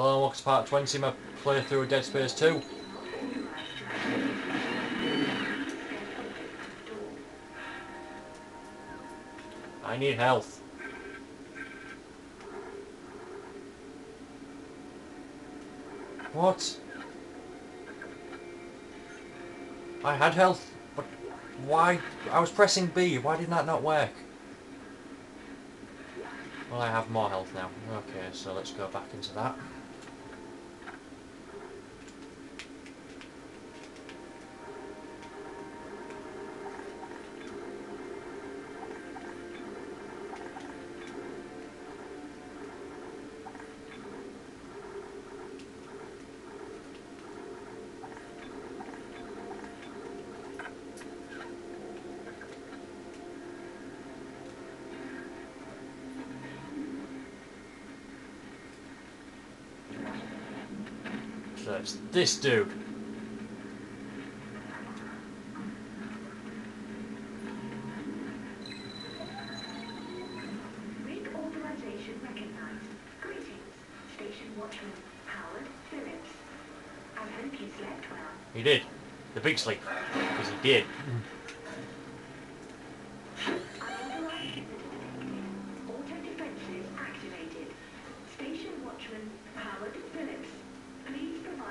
Hello and welcome to part 20 of my playthrough of Dead Space 2. I need health. What? I had health, but why? I was pressing B, why did that not work? Well, I have more health now. Okay, so let's go back into that. You slept well. He did. The big sleep. Because he did. Mm.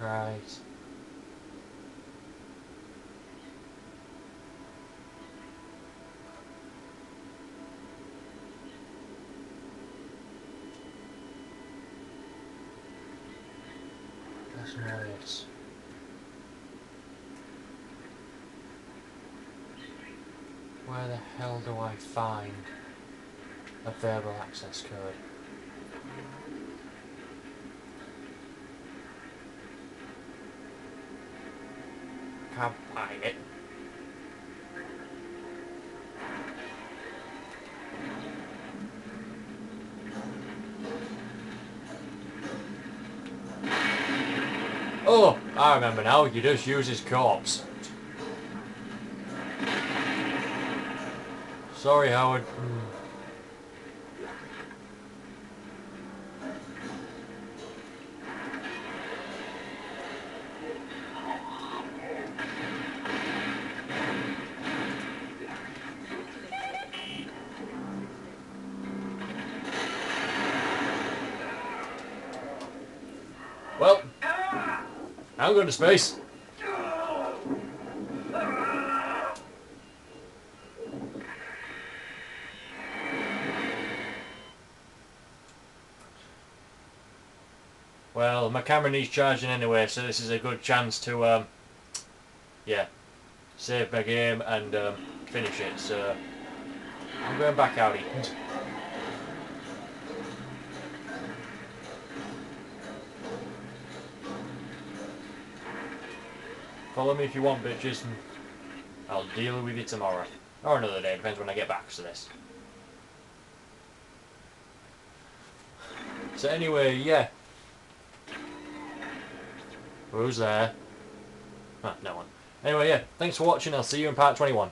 Right. That's it. Where the hell do I find a verbal access code? Oh, I remember now. You just use his corpse. Sorry, Howard. Hmm. Well, I'm going to space. Well, my camera needs charging anyway, so this is a good chance to, um, yeah, save my game and um, finish it. So I'm going back out. Follow me if you want, bitches. and I'll deal with you tomorrow. Or another day, depends when I get back to this. So anyway, yeah. Who's there? Ah, no one. Anyway, yeah, thanks for watching. I'll see you in part 21.